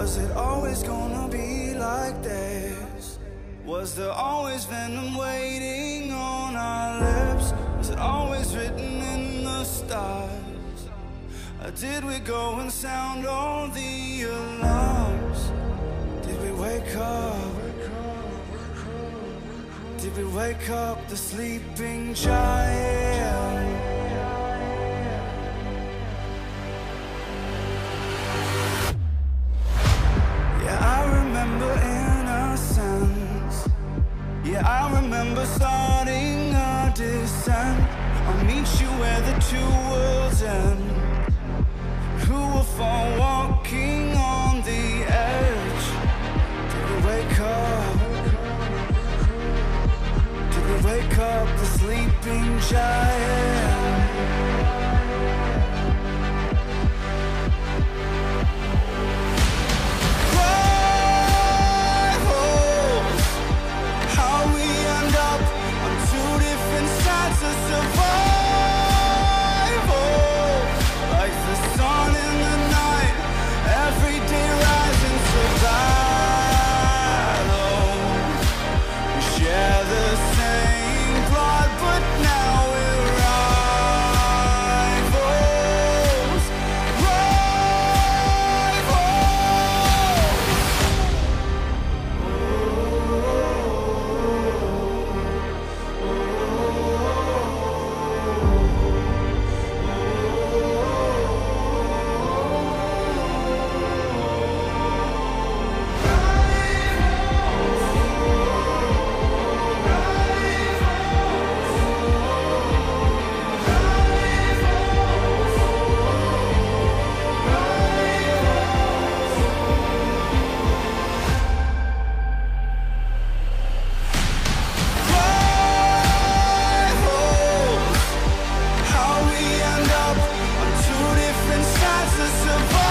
Was it always gonna be like this? Was there always venom waiting on our lips? Was it always written in the stars? Or did we go and sound all the alarms? Did we wake up? Did we wake up the sleeping giant? Meet you where the two worlds end. Who will fall walking on the edge? Did we wake up? Did we wake up the sleeping giant? to survive.